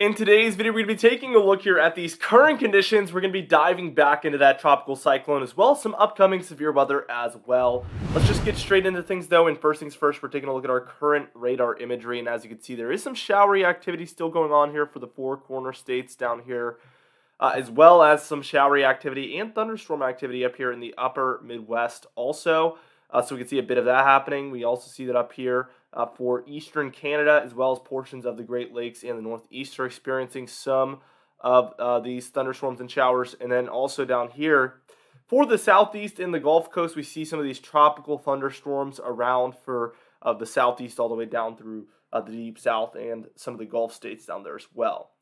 In today's video, we're going to be taking a look here at these current conditions. We're going to be diving back into that tropical cyclone as well some upcoming severe weather as well. Let's just get straight into things though. And first things first, we're taking a look at our current radar imagery. And as you can see, there is some showery activity still going on here for the four corner states down here, uh, as well as some showery activity and thunderstorm activity up here in the upper Midwest also. Uh, so we can see a bit of that happening. We also see that up here uh, for eastern Canada, as well as portions of the Great Lakes and the Northeast are experiencing some of uh, these thunderstorms and showers. And then also down here, for the southeast and the Gulf Coast, we see some of these tropical thunderstorms around for uh, the southeast all the way down through uh, the deep south and some of the Gulf states down there as well.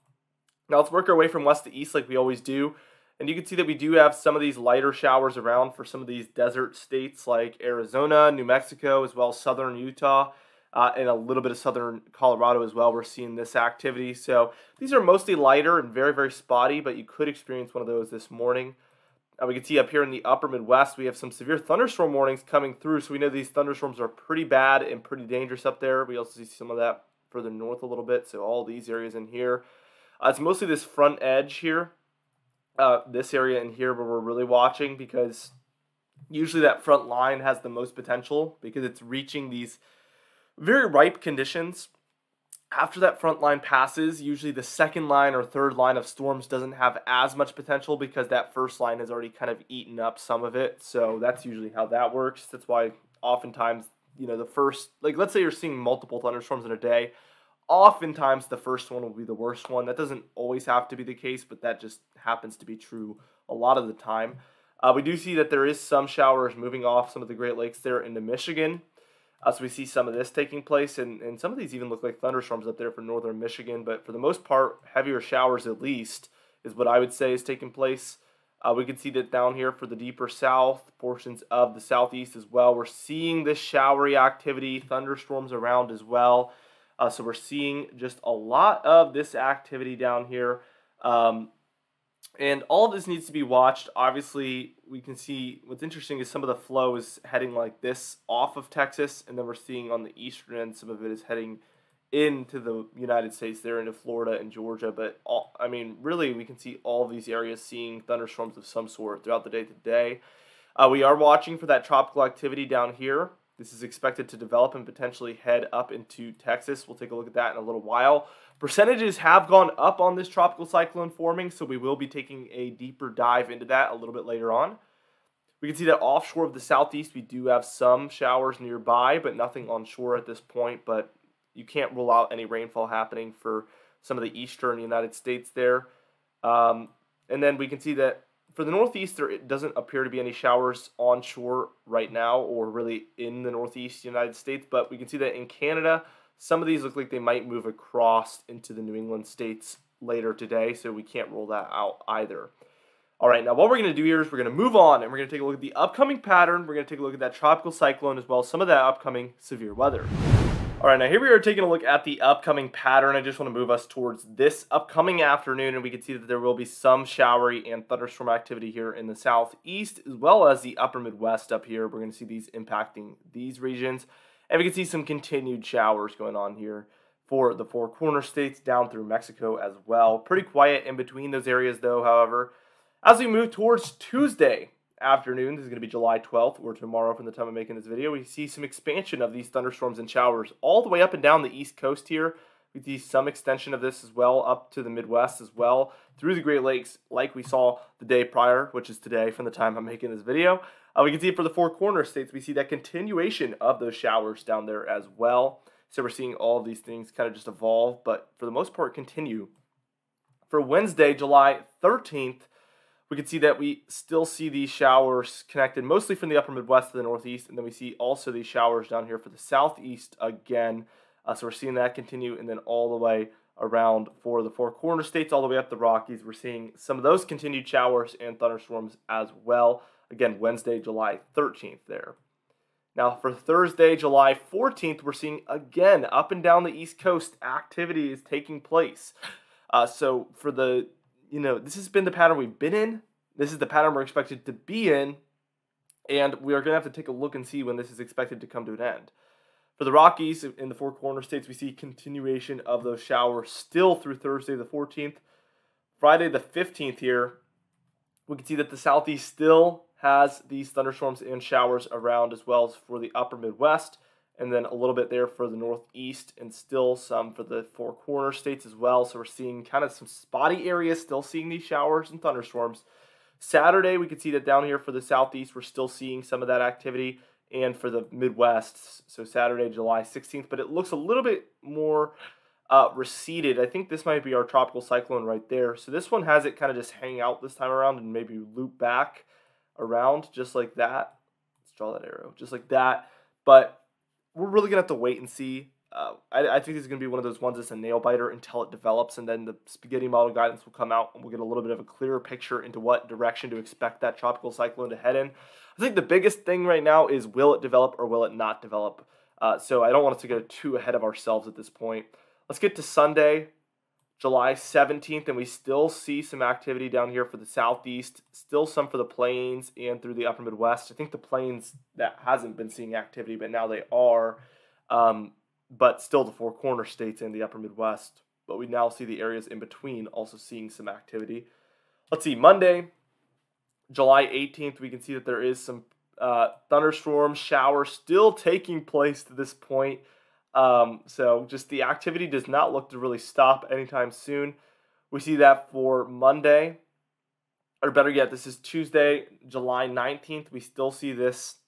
Now let's work our way from west to east like we always do. And you can see that we do have some of these lighter showers around for some of these desert states like Arizona, New Mexico, as well as southern Utah uh, and a little bit of southern Colorado as well. We're seeing this activity. So these are mostly lighter and very, very spotty, but you could experience one of those this morning. Uh, we can see up here in the upper Midwest, we have some severe thunderstorm warnings coming through. So we know these thunderstorms are pretty bad and pretty dangerous up there. We also see some of that further north a little bit. So all these areas in here. Uh, it's mostly this front edge here, uh, this area in here where we're really watching because usually that front line has the most potential because it's reaching these very ripe conditions. After that front line passes, usually the second line or third line of storms doesn't have as much potential because that first line has already kind of eaten up some of it. So that's usually how that works. That's why oftentimes, you know, the first, like let's say you're seeing multiple thunderstorms in a day, oftentimes the first one will be the worst one. That doesn't always have to be the case, but that just happens to be true a lot of the time. Uh, we do see that there is some showers moving off some of the Great Lakes there into Michigan. So we see some of this taking place, and, and some of these even look like thunderstorms up there for northern Michigan. But for the most part, heavier showers at least is what I would say is taking place. Uh, we can see that down here for the deeper south, portions of the southeast as well. We're seeing this showery activity, thunderstorms around as well. Uh, so we're seeing just a lot of this activity down here. Um, and all of this needs to be watched. Obviously, we can see what's interesting is some of the flow is heading like this off of Texas, and then we're seeing on the eastern end some of it is heading into the United States, there into Florida and Georgia. But all, I mean, really, we can see all these areas seeing thunderstorms of some sort throughout the day today. Uh, we are watching for that tropical activity down here. This is expected to develop and potentially head up into Texas. We'll take a look at that in a little while. Percentages have gone up on this tropical cyclone forming, so we will be taking a deeper dive into that a little bit later on. We can see that offshore of the southeast, we do have some showers nearby, but nothing on shore at this point. But you can't rule out any rainfall happening for some of the eastern United States there. Um, and then we can see that for the Northeast, there doesn't appear to be any showers onshore right now or really in the Northeast United States, but we can see that in Canada, some of these look like they might move across into the New England states later today, so we can't rule that out either. All right, now what we're going to do here is we're going to move on and we're going to take a look at the upcoming pattern. We're going to take a look at that tropical cyclone as well as some of that upcoming severe weather. All right, now here we are taking a look at the upcoming pattern. I just want to move us towards this upcoming afternoon, and we can see that there will be some showery and thunderstorm activity here in the southeast, as well as the upper Midwest up here. We're going to see these impacting these regions, and we can see some continued showers going on here for the four corner states down through Mexico as well. Pretty quiet in between those areas, though, however. As we move towards Tuesday, afternoon. This is going to be July 12th or tomorrow from the time I'm making this video. We see some expansion of these thunderstorms and showers all the way up and down the east coast here. We see some extension of this as well up to the Midwest as well through the Great Lakes like we saw the day prior, which is today from the time I'm making this video. Uh, we can see for the four corner states. We see that continuation of those showers down there as well. So we're seeing all of these things kind of just evolve, but for the most part continue. For Wednesday, July 13th, we can see that we still see these showers connected mostly from the upper Midwest to the Northeast, and then we see also these showers down here for the Southeast again. Uh, so we're seeing that continue, and then all the way around for the four corner states, all the way up the Rockies. We're seeing some of those continued showers and thunderstorms as well. Again, Wednesday, July 13th there. Now, for Thursday, July 14th, we're seeing again up and down the East Coast activity is taking place. Uh, so for the you know, this has been the pattern we've been in. This is the pattern we're expected to be in. And we are going to have to take a look and see when this is expected to come to an end. For the Rockies in the four corner states, we see continuation of those showers still through Thursday the 14th. Friday the 15th here, we can see that the southeast still has these thunderstorms and showers around as well as for the upper Midwest, and then a little bit there for the Northeast, and still some for the four corner states as well. So we're seeing kind of some spotty areas, still seeing these showers and thunderstorms. Saturday, we can see that down here for the Southeast, we're still seeing some of that activity, and for the Midwest, so Saturday, July 16th, but it looks a little bit more uh, receded. I think this might be our tropical cyclone right there. So this one has it kind of just hang out this time around and maybe loop back around just like that. Let's draw that arrow just like that. But we're really gonna have to wait and see. Uh, I, I, think this is gonna be one of those ones that's a nail biter until it develops, and then the spaghetti model guidance will come out, and we'll get a little bit of a clearer picture into what direction to expect that tropical cyclone to head in. I think the biggest thing right now is will it develop or will it not develop? Uh, so I don't want us to get too ahead of ourselves at this point. Let's get to Sunday, July 17th, and we still see some activity down here for the southeast, still some for the plains and through the upper Midwest. I think the plains that hasn't been seeing activity, but now they are. Um, but still the four corner states and the upper Midwest. But we now see the areas in between also seeing some activity. Let's see, Monday, July 18th, we can see that there is some uh, thunderstorms, showers still taking place to this point. Um, so just the activity does not look to really stop anytime soon. We see that for Monday, or better yet, this is Tuesday, July 19th. We still see this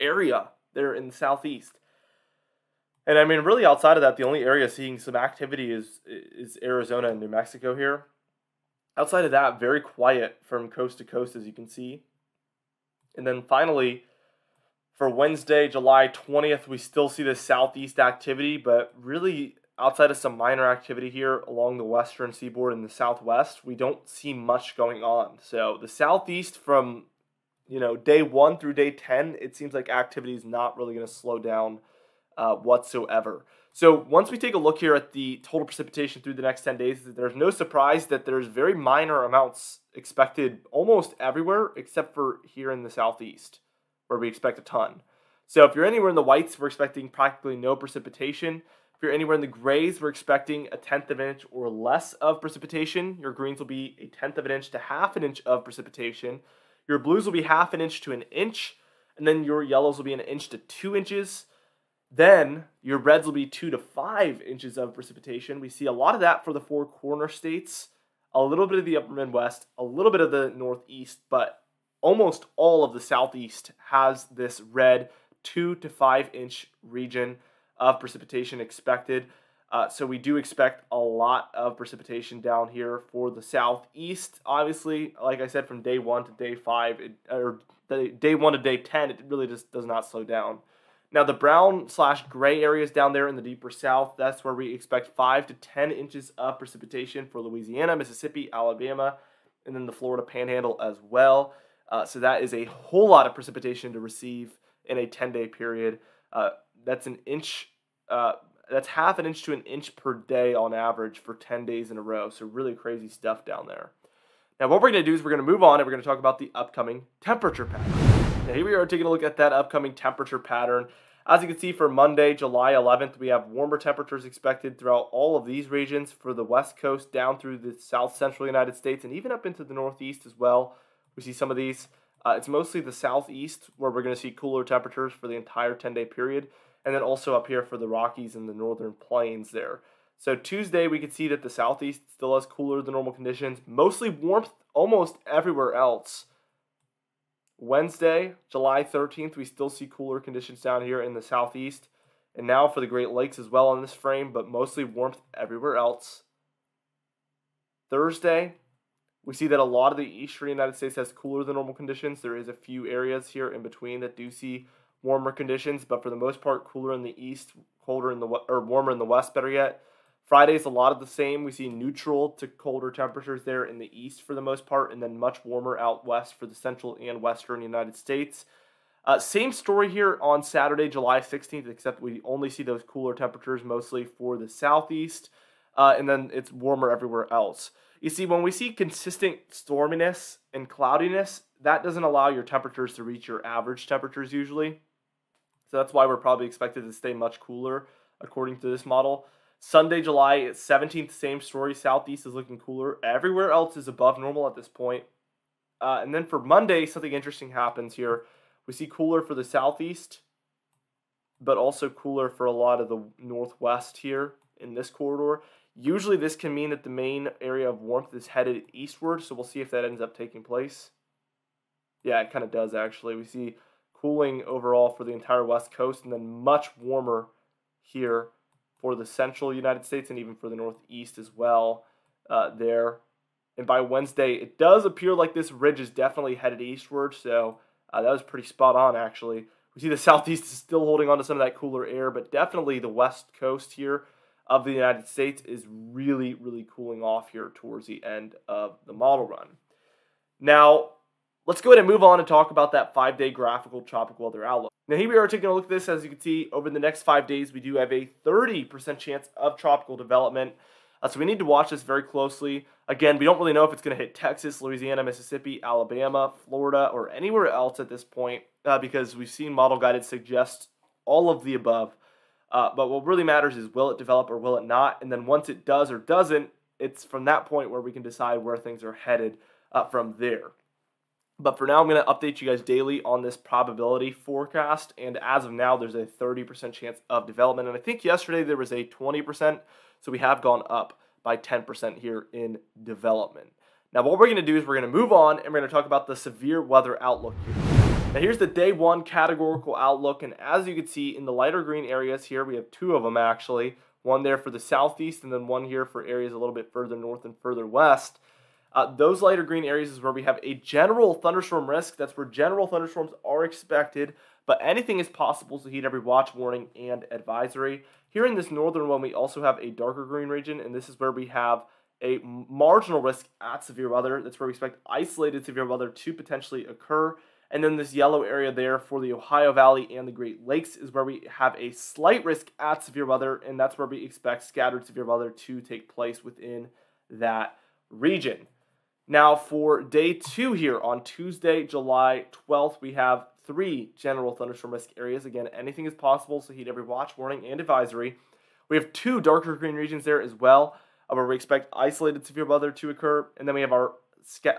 area there in the southeast. And I mean, really outside of that, the only area seeing some activity is is Arizona and New Mexico here. Outside of that, very quiet from coast to coast, as you can see. And then finally, for Wednesday, July 20th, we still see the southeast activity, but really outside of some minor activity here along the western seaboard and the southwest, we don't see much going on. So the southeast from you know day one through day 10, it seems like activity is not really going to slow down uh, whatsoever. So once we take a look here at the total precipitation through the next 10 days, there's no surprise that there's very minor amounts expected almost everywhere except for here in the southeast where we expect a ton. So if you're anywhere in the whites, we're expecting practically no precipitation. If you're anywhere in the grays, we're expecting a tenth of an inch or less of precipitation. Your greens will be a tenth of an inch to half an inch of precipitation. Your blues will be half an inch to an inch, and then your yellows will be an inch to two inches. Then your reds will be two to five inches of precipitation. We see a lot of that for the four corner states, a little bit of the upper Midwest, a little bit of the Northeast, but almost all of the southeast has this red two to five inch region of precipitation expected. Uh, so we do expect a lot of precipitation down here for the southeast. Obviously, like I said, from day one to day five, it, or day one to day ten, it really just does not slow down. Now the brown slash gray areas down there in the deeper south, that's where we expect five to ten inches of precipitation for Louisiana, Mississippi, Alabama, and then the Florida Panhandle as well. Uh, so that is a whole lot of precipitation to receive in a 10 day period. Uh, that's an inch, uh, that's half an inch to an inch per day on average for 10 days in a row. So really crazy stuff down there. Now, what we're going to do is we're going to move on and we're going to talk about the upcoming temperature pattern. Now, here we are taking a look at that upcoming temperature pattern. As you can see, for Monday, July 11th, we have warmer temperatures expected throughout all of these regions for the west coast down through the south central United States and even up into the northeast as well. We see some of these. Uh, it's mostly the southeast where we're going to see cooler temperatures for the entire 10 day period, and then also up here for the Rockies and the northern plains there. So Tuesday, we can see that the southeast still has cooler than normal conditions, mostly warmth almost everywhere else. Wednesday, July 13th, we still see cooler conditions down here in the southeast. And now for the Great Lakes as well on this frame, but mostly warmth everywhere else. Thursday, we see that a lot of the eastern United States has cooler than normal conditions. There is a few areas here in between that do see warmer conditions, but for the most part, cooler in the east, colder in the or warmer in the west. Better yet, Friday is a lot of the same. We see neutral to colder temperatures there in the east for the most part, and then much warmer out west for the central and western United States. Uh, same story here on Saturday, July 16th, except we only see those cooler temperatures mostly for the southeast, uh, and then it's warmer everywhere else. You see, when we see consistent storminess and cloudiness, that doesn't allow your temperatures to reach your average temperatures usually. So that's why we're probably expected to stay much cooler according to this model. Sunday, July 17th, same story. Southeast is looking cooler. Everywhere else is above normal at this point. Uh, and then for Monday, something interesting happens here. We see cooler for the southeast, but also cooler for a lot of the northwest here in this corridor. Usually, this can mean that the main area of warmth is headed eastward, so we'll see if that ends up taking place. Yeah, it kind of does actually. We see cooling overall for the entire west coast, and then much warmer here for the central United States and even for the northeast as well. Uh, there, and by Wednesday, it does appear like this ridge is definitely headed eastward. So uh, that was pretty spot on, actually. We see the southeast is still holding on to some of that cooler air, but definitely the west coast here of the United States is really, really cooling off here towards the end of the model run. Now, let's go ahead and move on and talk about that five day graphical tropical weather outlook. Now, here we are taking a look at this. As you can see, over the next five days, we do have a 30% chance of tropical development. Uh, so we need to watch this very closely. Again, we don't really know if it's going to hit Texas, Louisiana, Mississippi, Alabama, Florida, or anywhere else at this point uh, because we've seen model guided suggest all of the above. Uh, but what really matters is will it develop or will it not? And then once it does or doesn't, it's from that point where we can decide where things are headed uh, from there. But for now, I'm going to update you guys daily on this probability forecast. And as of now, there's a 30% chance of development. And I think yesterday there was a 20%. So we have gone up by 10% here in development. Now, what we're going to do is we're going to move on and we're going to talk about the severe weather outlook here. Now, here's the day one categorical outlook. And as you can see in the lighter green areas here, we have two of them actually. One there for the southeast and then one here for areas a little bit further north and further west. Uh, those lighter green areas is where we have a general thunderstorm risk. That's where general thunderstorms are expected, but anything is possible, so heed every watch, warning, and advisory. Here in this northern one, we also have a darker green region, and this is where we have a marginal risk at severe weather. That's where we expect isolated severe weather to potentially occur. And then this yellow area there for the Ohio Valley and the Great Lakes is where we have a slight risk at severe weather, and that's where we expect scattered severe weather to take place within that region. Now, for day two here on Tuesday, July 12th, we have three general thunderstorm risk areas. Again, anything is possible, so heed every watch, warning, and advisory. We have two darker green regions there as well, uh, where we expect isolated severe weather to occur. And then we have our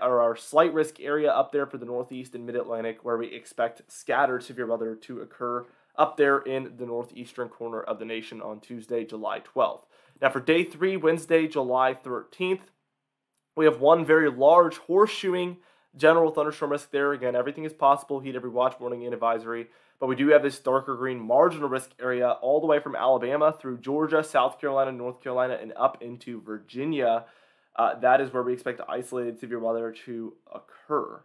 or our slight risk area up there for the northeast and mid Atlantic, where we expect scattered severe weather to occur up there in the northeastern corner of the nation on Tuesday, July 12th. Now, for day three, Wednesday, July 13th, we have one very large horseshoeing general thunderstorm risk there. Again, everything is possible. Heat every watch, warning, and advisory. But we do have this darker green marginal risk area all the way from Alabama through Georgia, South Carolina, North Carolina, and up into Virginia. Uh, that is where we expect isolated severe weather to occur.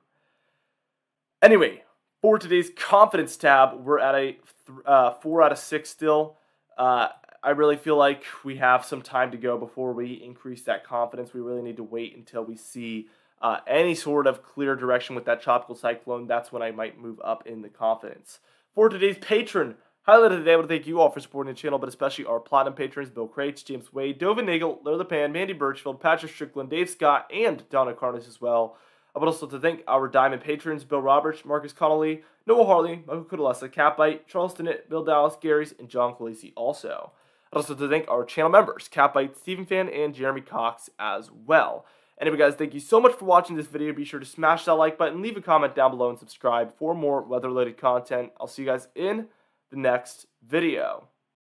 Anyway, for today's confidence tab, we're at a th- uh, four out of six still. Uh, I really feel like we have some time to go before we increase that confidence. We really need to wait until we see uh, any sort of clear direction with that tropical cyclone. That's when I might move up in the confidence. For today's patron, highlight of the day, I want to thank you all for supporting the channel, but especially our platinum patrons Bill Crates, James Wade, Dovin Nagel, Larry Pan, Mandy Birchfield, Patrick Strickland, Dave Scott, and Donna Carnes as well. I would also to thank our diamond patrons Bill Roberts, Marcus Connolly, Noah Harley, Michael Kudalesa, Catbite, Charles Dennett, Bill Dallas, Gary's, and John Calisi also. I'd also to thank our channel members, Catbite, Stephen Fan, and Jeremy Cox as well. Anyway, guys, thank you so much for watching this video. Be sure to smash that like button, leave a comment down below, and subscribe for more weather-related content. I'll see you guys in the next video.